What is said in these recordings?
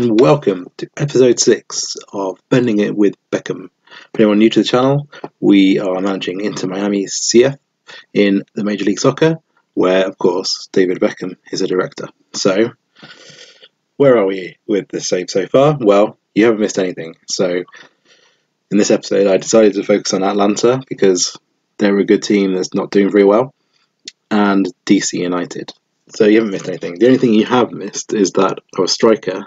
And welcome to episode 6 of Bending It with Beckham. For anyone new to the channel, we are managing Inter Miami CF in the Major League Soccer, where, of course, David Beckham is a director. So, where are we with the save so far? Well, you haven't missed anything. So, in this episode, I decided to focus on Atlanta because they're a good team that's not doing very well, and DC United. So you haven't missed anything. The only thing you have missed is that our striker,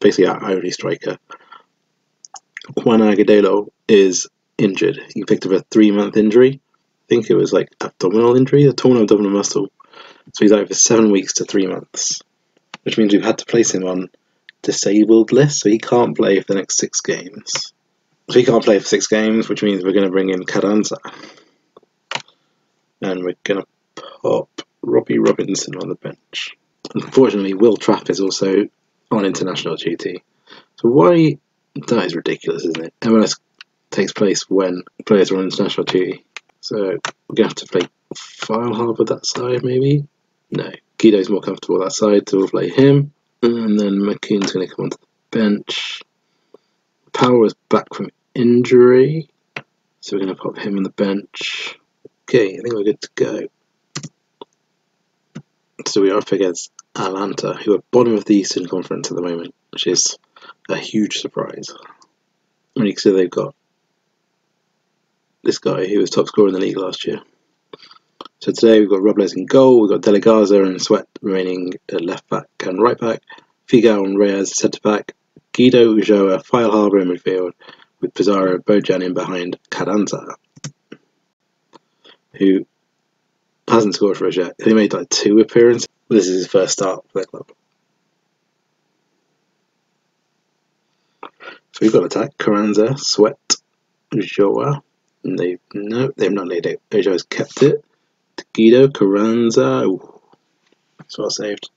basically our only striker, Juan Agudelo, is injured. He picked up a three month injury. I think it was like abdominal injury, a torn abdominal muscle. So he's out for seven weeks to three months, which means we've had to place him on disabled list, so he can't play for the next six games. So he can't play for six games, which means we're going to bring in Carranza. And we're going to pop Robbie Robinson on the bench. Unfortunately, Wil Trapp is also on international duty. So why? That is ridiculous, isn't it? MLS takes place when players are on international duty. So we're to have to play Feilhaber that side, maybe? No. Guido's more comfortable that side, so we'll play him. And then McKean's going to come onto the bench. Power is back from injury, so we're going to pop him on the bench. Okay, I think we're good to go. So we are up against Atlanta, who are bottom of the Eastern Conference at the moment, which is a huge surprise. And you can see they've got this guy who was top scorer in the league last year. So today we've got Robles in goal, we've got DeLaGarza and Sweat remaining left back and right back, Figal and Reyes centre back, Guido, Ulloa, Feilhaber in midfield, with Pizarro Bojan in behind Carranza, who hasn't scored for us yet. He made like two appearances. This is his first start for the club. So we've got attack Carranza, Sweat, Joa, And they no, they've not laid it. Ulloa's kept it. Guido, Carranza. That's well saved.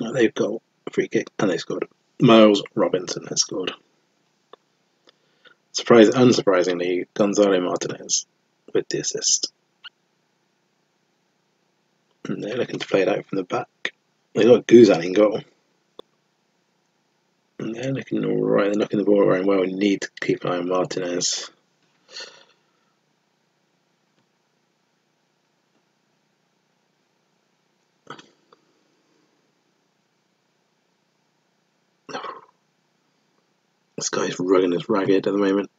Well, they've got a free kick and they scored. Miles Robinson has scored. Surprise, unsurprisingly, Gonzalo Martinez with the assist. And they're looking to play it out from the back. They've got Guzan in goal. And they're looking alright, they're knocking the ball around well. We need to keep an eye on Martinez. This guy's rugging as ragged at the moment.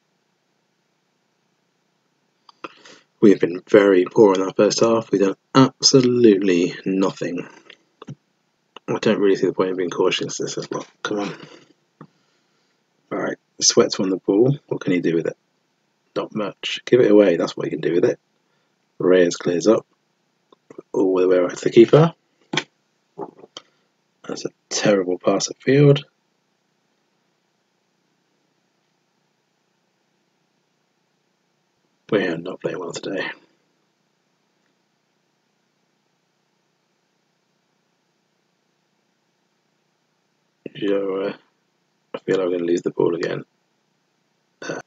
We have been very poor in that first half. We've done absolutely nothing. I don't really see the point of being cautious this is not. Come on. Alright, Sweat's on the ball. What can he do with it? Not much. Give it away, that's what he can do with it. Reyes clears up. All the way right to the keeper. That's a terrible pass at field. We are not playing well today. Uh, I feel I'm going to lose the ball again. Uh,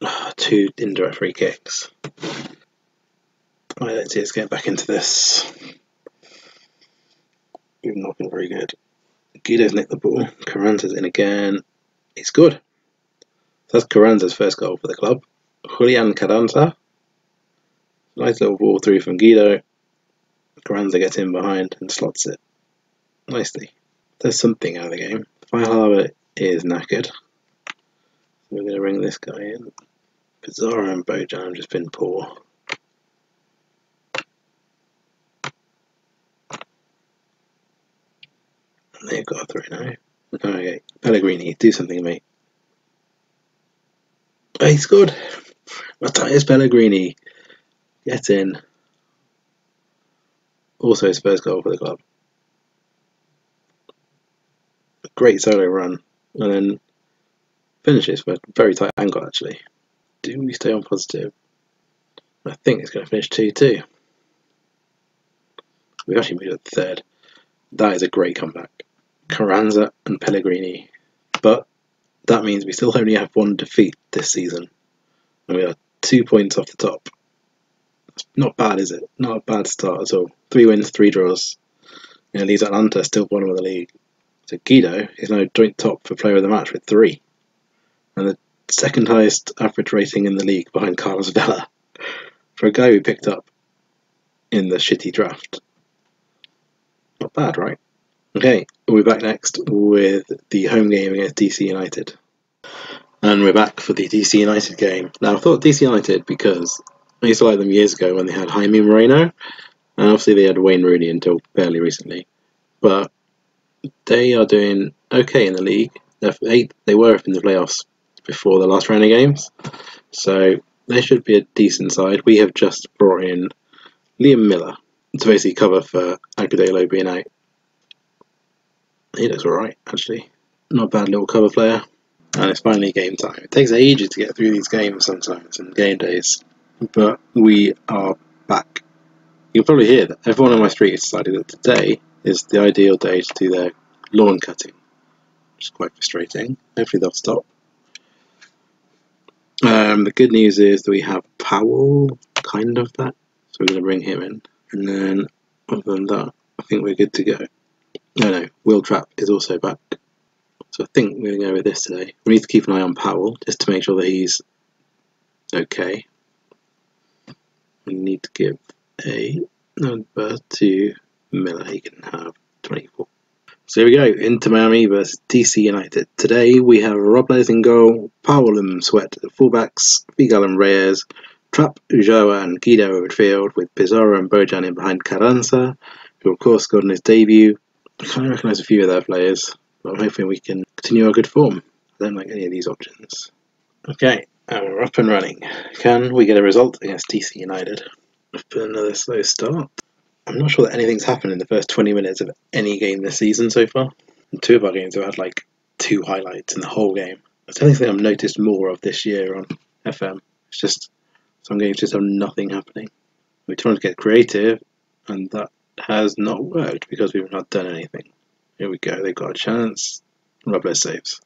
two indirect free kicks. I don't see us getting back into this. We've not been very good. Guido's nicked the ball. Carranza's in again. It's good. That's Carranza's first goal for the club. Julian Carranza. Nice little ball through from Guido. Carranza gets in behind and slots it nicely. There's something out of the game. Feilhaber is knackered. So we're going to bring this guy in. Pizarro and Bojan have just been poor. And they've got a three now. Okay, Pellegrini, do something, mate. Oh, he scored. Matías Pellegrini. Get in. Also his first goal for the club. A great solo run. And then finishes with a very tight angle actually. Do we stay on positive? I think it's going to finish 2 2. We've actually moved it third. That is a great comeback. Carranza and Pellegrini. But that means we still only have one defeat this season. And we are two points off the top. Not bad, is it? Not a bad start at all. Three wins, three draws. You know, leaves Atlanta still bottom of the league. So Guido is now joint top for player of the match with three. And the second highest average rating in the league behind Carlos Vela. For a guy who picked up in the shitty draft. Not bad, right? Okay, we'll be back next with the home game against DC United. And we're back for the DC United game. Now, I thought DC United because I used to like them years ago when they had Jaime Moreno, and obviously they had Wayne Rooney until fairly recently. But they are doing okay in the league. They're they were up in the playoffs before the last round of games, so they should be a decent side. We have just brought in Liam Millar to basically cover for Agudelo being out. He looks alright, actually. Not a bad little cover player. And it's finally game time. It takes ages to get through these games sometimes and game days. But we are back. You can probably hear that everyone on my street has decided that today is the ideal day to do their lawn cutting. Which is quite frustrating. Hopefully they'll stop. Um, the good news is that we have Powell kind of that, So we're going to bring him in. And then, other than that, I think we're good to go. No, no, Wil Trapp is also back. So I think we're going to go with this today. We need to keep an eye on Powell just to make sure that he's okay. We need to give a number to Millar. He can have 24. So here we go, Inter Miami versus DC United. Today we have Robles in goal, Powell and Sweat at fullbacks, Figal and Reyes, Trapp, Ulloa and Guido in midfield, with Pizarro and Bojan in behind Carranza, who of course scored in his debut. I can't recognise a few of their players, I'm hoping we can continue our good form. I don't like any of these options. Okay, and we're up and running. Can we get a result against DC United? Another slow start. I'm not sure that anything's happened in the first 20 minutes of any game this season so far. And two of our games have had like two highlights in the whole game. That's the only thing I've noticed more of this year on FM. It's just some games just have nothing happening. We're trying to get creative, and that has not worked because we've not done anything. Here we go, they've got a chance. Robles saves.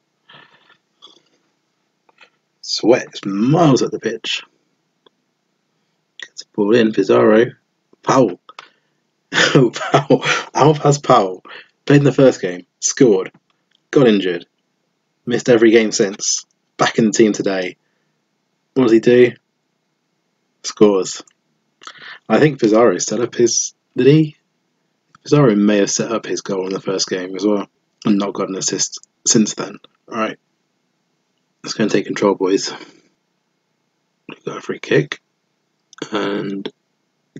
Sweat is miles at the pitch. Gets the ball in, Pizarro. Powell. Powell. Alvas Powell. Played in the first game, scored, got injured, missed every game since. Back in the team today. What does he do? Scores. I think Pizarro set up his. Did he? Pizarro may have set up his goal in the first game as well and not got an assist since then. Alright. Let's go and take control, boys. We've got a free kick. And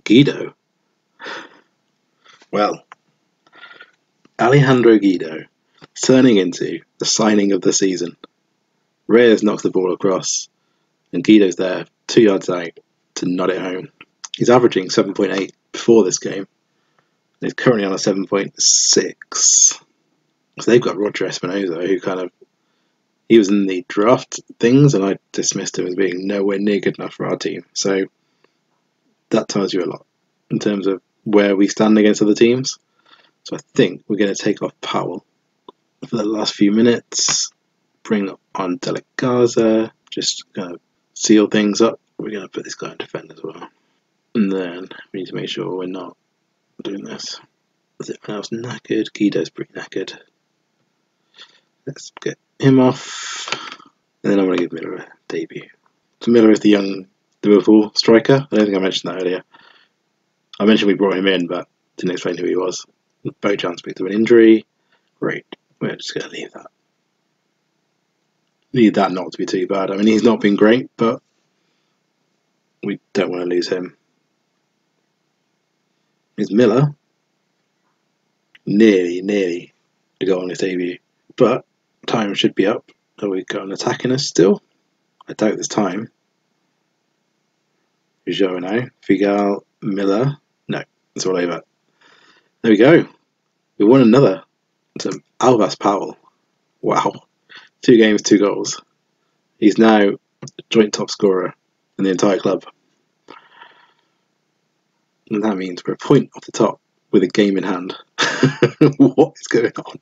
Guido. Well, Alejandro Guido turning into the signing of the season. Reyes knocks the ball across, and Guido's there, two yards out, to nod it home. He's averaging 7.8 before this game. He's currently on a 7.6. So they've got Roger Espinoza, who kind of he was in the draft things, and I dismissed him as being nowhere near good enough for our team. So that tells you a lot in terms of where we stand against other teams. So I think we're going to take off Powell for the last few minutes, bring on Dele Garza, just kind of seal things up. We're going to put this guy in defend as well. And then we need to make sure we're not doing this. Is everyone else knackered? Guido's pretty knackered. Let's get him off. And then I'm going to give Millar a debut. So Millar is the young Liverpool striker. I don't think I mentioned that earlier. I mentioned we brought him in, but didn't explain who he was. Bojan's picked up an injury. Great. We're just going to leave that. Need that not to be too bad. I mean, he's not been great, but we don't want to lose him. Is Millar nearly, nearly to go on his debut, but time should be up. Are we got an attacking us still? I doubt this time. Joe now. Figal, Millar. No, it's all over. There we go. We won another. To Alvas Powell. Wow. Two games, two goals. He's now joint top scorer in the entire club. And that means we're a point off the top with a game in hand. what is going on?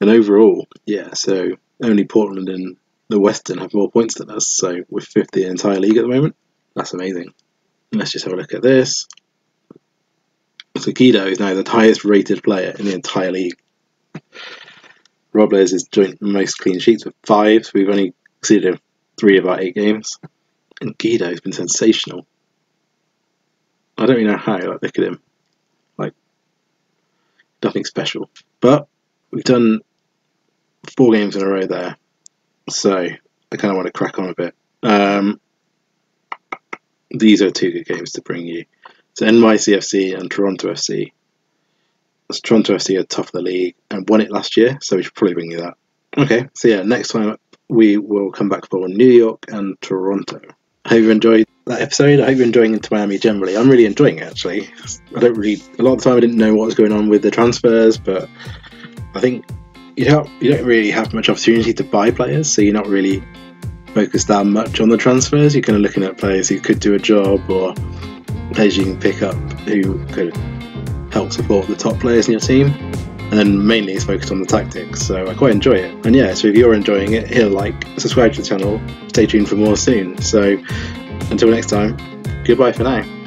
And overall, yeah, so only Portland and the Western have more points than us, so we're fifth in the entire league at the moment. That's amazing. Let's just have a look at this. So Guido is now the highest rated player in the entire league. Robles is joint most clean sheets with five. So we've only conceded three of our eight games. And Guido's been sensational. I don't really know how. Like, look at him. Like, nothing special. But we've done four games in a row there. So I kind of want to crack on a bit. Um, these are two good games to bring you. So NYCFC and Toronto FC. Toronto FC are top of the league and won it last year, so we should probably bring you that. Okay, so yeah, next time we will come back for New York and Toronto. I hope you enjoyed that episode. I hope you're enjoying Inter Miami generally. I'm really enjoying it actually. I don't really a lot of the time I didn't know what was going on with the transfers, but I think you don't you don't really have much opportunity to buy players, so you're not really focused that much on the transfers. You're kind of looking at players who could do a job or players you can pick up who could help support the top players in your team. And mainly it's focused on the tactics, so I quite enjoy it. And yeah, so if you're enjoying it, hit like, subscribe to the channel, stay tuned for more soon. So until next time, goodbye for now.